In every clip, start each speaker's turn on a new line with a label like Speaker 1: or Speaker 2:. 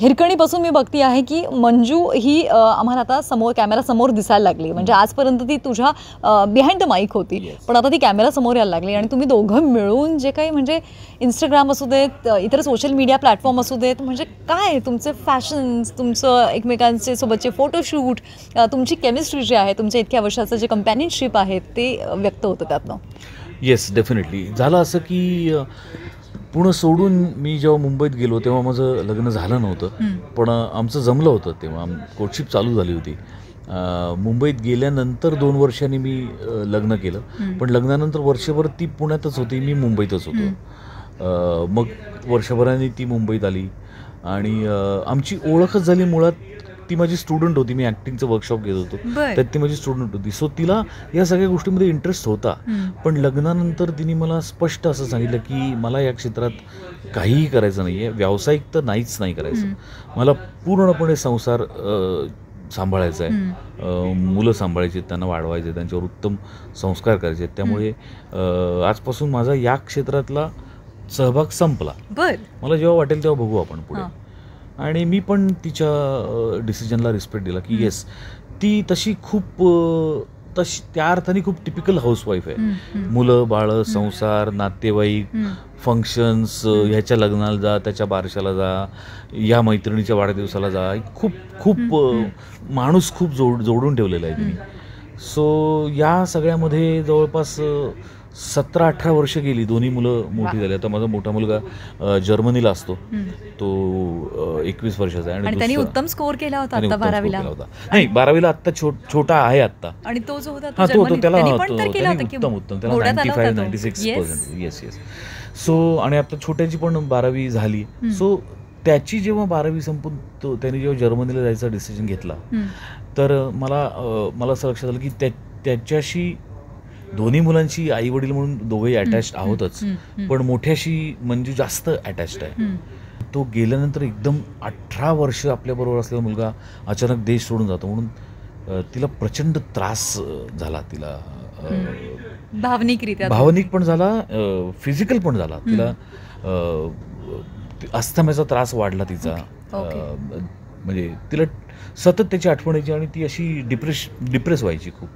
Speaker 1: हिरकणीपासून मी बघती आहे की मंजू ही आम्हाला आता समोर कॅमेरा समोर दिसायला लागली. म्हणजे आजपर्यंत ती तुझ्या बिहाइंड द माईक होती.
Speaker 2: Yes.
Speaker 1: पण आता ती कॅमेरा समोर यायला लागली आणि तुम्ही दोघं मिळून जे काही म्हणजे इंस्टाग्राम असू देत इतर सोशल मीडिया प्लॅटफॉर्म असू देत म्हणजे काय तुमचे फॅशन्स तुमचं एकमेकांचे सोबतचे फोटोशूट तुमची केमिस्ट्री जी आहे तुमच्या इतक्या वर्षाचं जे कंपॅनियनशिप आहे ते व्यक्त होतं त्यातनं?
Speaker 2: येस डेफिनेटली झालं असं की पुणं सोडून मी जेव्हा मुंबईत गेलो तेव्हा माझं लग्न झालं नव्हतं. पण आमचं जमलं होतं तेव्हा. कोर्टशिप चालू झाली होती. मुंबईत गेल्यानंतर दोन वर्षांनी मी लग्न केलं. पण लग्नानंतर वर्षभर ती पुण्यातच होती मी मुंबईतच होतो. मग वर्षभराने ती मुंबईत आली. आणि आमची ओळखच झाली मुळात ती माझी स्टुडंट होती. मी ॲक्टिंगचं वर्कशॉप घेत होतो. त्यात ती माझी स्टुडंट होती. सो तिला या सगळ्या गोष्टीमध्ये इंटरेस्ट होता. पण लग्नानंतर तिने मला स्पष्ट असं सांगितलं की मला या क्षेत्रात काहीही करायचं नाही आहे व्यावसायिक तर नाहीच नाही करायचं. मला पूर्णपणे संसार सांभाळायचा आहे मुलं सांभाळायची त्यांना वाढवायचे त्यांच्यावर उत्तम संस्कार करायचे. त्यामुळे आजपासून माझा या क्षेत्रातला सहभाग संपला. मला जेव्हा वाटेल तेव्हा बघू आपण पुढे. आणि मी पण तिच्या डिसिजनला रिस्पेक्ट दिला की येस ती तशी खूप तशी त्या अर्थाने खूप टिपिकल हाऊसवाईफ आहे. मुलं बाळं संसार नातेवाईक फंक्शन्स ह्याच्या लग्नाला जा त्याच्या बारशाला जा या मैत्रिणीच्या वाढदिवसाला जा खूप खूप माणूस खूप जोड जोडून ठेवलेला आहे तिने. सो या सगळ्यामध्ये जवळपास सतरा अठरा वर्ष गेली. दोन्ही मुलं मोठी झाली. आता माझा मोठा मुलगा जर्मनीला असतो. तो एकवीस वर्षाचा आहे.
Speaker 1: आणि त्यांनी उत्तम स्कोर केला होता आता बारावीला.
Speaker 2: नाही बारावीला आत्ता छोट- छोटा आहे आत्ता.
Speaker 1: आणि तो जो होता
Speaker 2: हा
Speaker 1: तो
Speaker 2: त्याला उत्तम उत्तम त्याला ninety five ninety. Six. Percent yes yes so आणि आता छोट्याची पण बारावी झाली. सो त्याची जेव्हा बारावी संपून तो त्याने जेव्हा जर्मनीला जायचा डिसिजन घेतला. तर मला मला असं लक्षात आलं की त्या त्याच्याशी दोन्ही मुलांची आई वडील म्हणून दोघेही अटॅच आहोतच. पण मोठ्याशी मंजू जास्त अटॅच्ड आहे. तो गेल्यानंतर एकदम अठरा वर्ष आपल्याबरोबर असलेला मुलगा अचानक देश सोडून जातो. म्हणून तिला प्रचंड त्रास झाला तिला.
Speaker 1: भावनिकरित्या
Speaker 2: भावनिक पण झाला फिजिकल पण झाला. तिला अस्थम्याचा त्रास वाढला तिचा. म्हणजे तिला सतत त्याची आठवण यायची आणि ती अशी डिप्रेश डिप्रेस व्हायची खूप.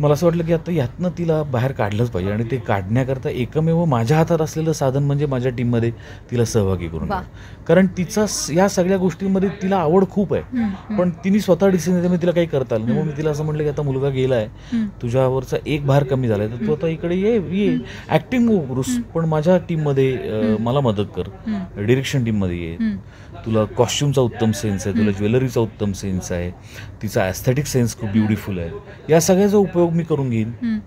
Speaker 2: मला असं वाटलं की आता यातनं तिला बाहेर काढलंच पाहिजे आणि ते काढण्याकरता एकमेव माझ्या हातात असलेलं साधन म्हणजे माझ्या टीममध्ये तिला सहभागी करून. कारण तिचा या सगळ्या गोष्टींमध्ये तिला आवड खूप आहे. पण तिने स्वतः डिसिजन त्यामुळे तिला काही करता आलं मग मी तिला असं म्हटलं की आता मुलगा गेलाय. तुझ्यावरचा एक भार कमी झालाय. तर तू आता इकडे ये ये. ऍक्टिंग पण माझ्या टीममध्ये मला मदत कर. डिरेक्शन टीममध्ये ये. तुला कॉस्ट्युमचा उत्तम सेन्स आहे तुला ज्वेलरीचा उत्तम सेन्स आहे तिचा ॲस्थेटिक सेन्स खूप ब्युटिफुल आहे. या सगळ्याचा उपयोग मी करून घेईन.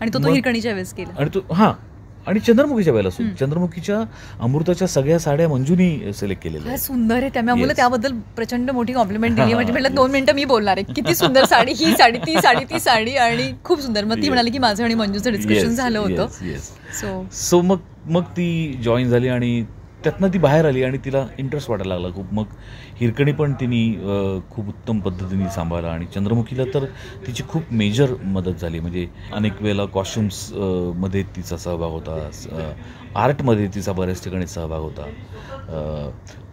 Speaker 1: आणि तो हिरकणीच्या वेळेस केला.
Speaker 2: आणि तो हां. आणि चंद्रमुखीच्या वेळेला सुद्धा चंद्रमुखीच्या अमृताच्या सगळ्या साड्या मंजूनी सिलेक्ट केलेल्या
Speaker 1: सुंदर आहे. त्यामुळे
Speaker 2: Yes.
Speaker 1: त्याबद्दल प्रचंड मोठी कॉम्प्लिमेंट दिली. म्हणजे म्हटलं. दोन मिनिटं मी बोलणार आहे. किती सुंदर साडी ही साडी ती साडी ती साडी. आणि खूप सुंदर. मग ती. म्हणाली की माझं आणि मंजूचं डिस्कशन झालं होतं. सो
Speaker 2: सो मग मग ती जॉईन झाली आणि त्यातनं ती बाहेर आली आणि तिला इंटरेस्ट वाटायला लागला खूप. मग हिरकणी पण तिने खूप उत्तम पद्धतीने सांभाळला आणि चंद्रमुखीला तर तिची खूप मेजर मदत झाली. म्हणजे अनेक वेळेला कॉस्ट्युम्समध्ये तिचा सहभाग होता. आर्टमध्ये तिचा बऱ्याच ठिकाणी सहभाग होता.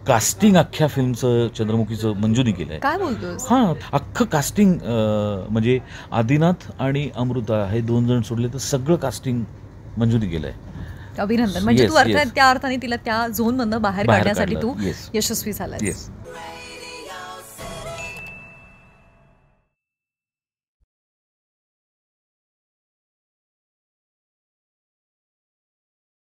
Speaker 2: कास्टिंग अख्ख्या फिल्मचं चंद्रमुखीचं मंजुरी केलं आहे
Speaker 1: काय बोलतोस?
Speaker 2: हां अख्खं कास्टिंग म्हणजे आदिनाथ आणि अमृता हे दोन जण सोडले तर सगळं कास्टिंग मंजुरी केलं आहे
Speaker 1: अभिनंदन म्हणजे तू अर्थात
Speaker 2: yes.
Speaker 1: त्या अर्थाने तिला त्या झोन मधनं बाहेर काढण्यासाठी तू. यशस्वी झालास
Speaker 2: येस